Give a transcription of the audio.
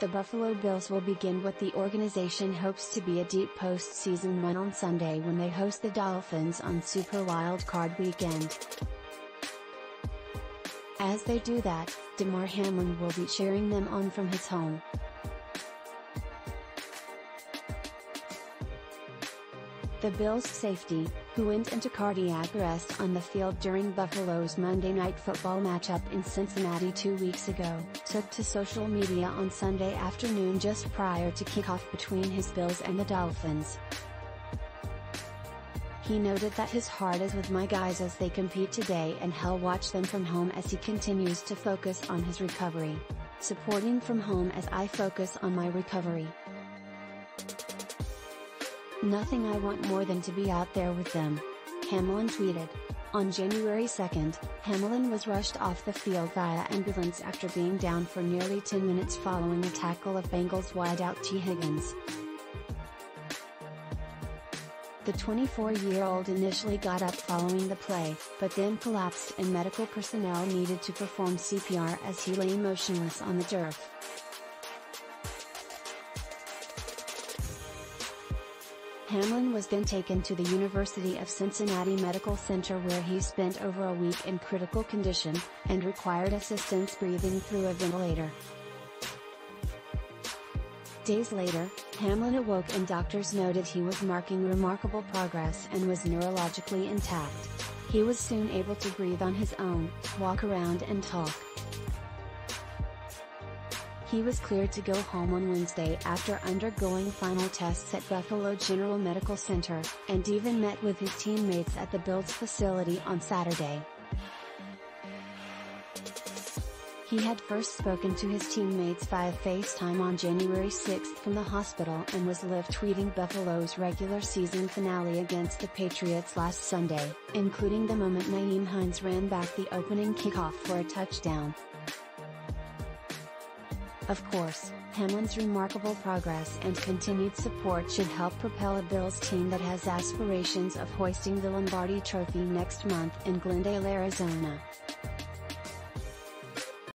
The Buffalo Bills will begin what the organization hopes to be a deep postseason run on Sunday when they host the Dolphins on Super Wild Card Weekend. As they do that, Damar Hamlin will be cheering them on from his home. The Bills' safety, who went into cardiac arrest on the field during Buffalo's Monday Night Football matchup in Cincinnati two weeks ago, took to social media on Sunday afternoon just prior to kickoff between his Bills and the Dolphins. He noted that his heart is with my guys as they compete today and he'll watch them from home as he continues to focus on his recovery. Supporting from home as I focus on my recovery. Nothing I want more than to be out there with them. Hamlin tweeted. On January 2nd, Hamlin was rushed off the field via ambulance after being down for nearly 10 minutes following a tackle of Bengals wideout Tee Higgins. The 24-year-old initially got up following the play, but then collapsed and medical personnel needed to perform CPR as he lay motionless on the turf. Hamlin was then taken to the University of Cincinnati Medical Center where he spent over a week in critical condition, and required assistance breathing through a ventilator. Days later, Hamlin awoke and doctors noted he was marking remarkable progress and was neurologically intact. He was soon able to breathe on his own, walk around and talk. He was cleared to go home on Wednesday after undergoing final tests at Buffalo General Medical Center, and even met with his teammates at the Bills facility on Saturday. He had first spoken to his teammates via FaceTime on January 6 from the hospital and was live tweeting Buffalo's regular season finale against the Patriots last Sunday, including the moment Nyheim Hines ran back the opening kickoff for a touchdown. Of course, Hamlin's remarkable progress and continued support should help propel a Bills team that has aspirations of hoisting the Lombardi Trophy next month in Glendale, Arizona.